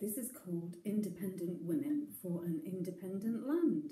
This is called Independent Women for an Independent Land.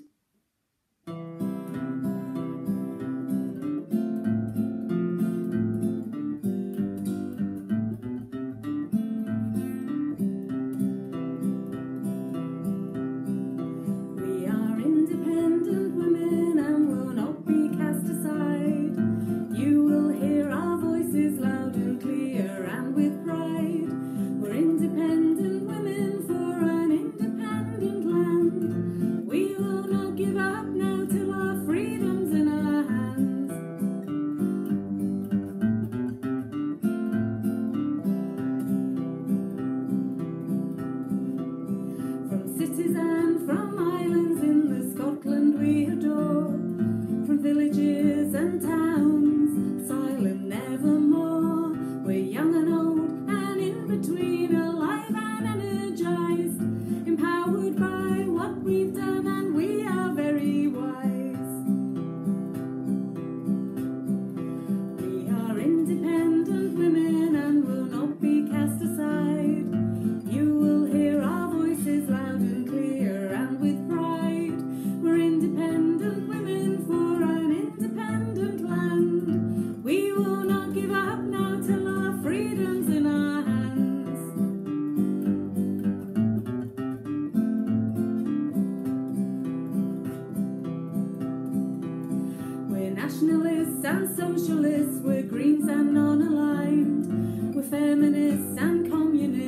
nationalists and socialists, we're greens and non aligned, we're feminists and communists.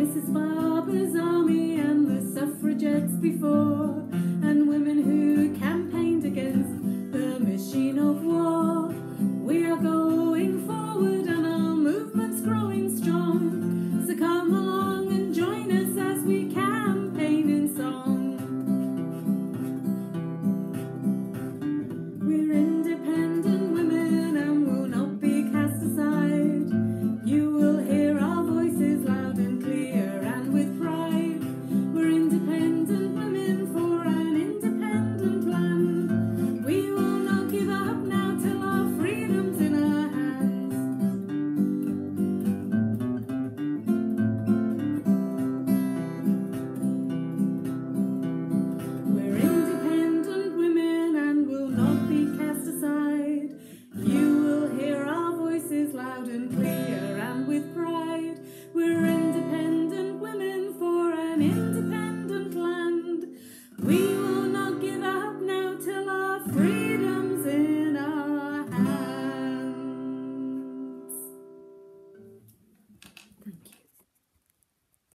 Mrs. Barbour's army and the suffragettes before, and women who and clear and with pride. We're independent women for an independent.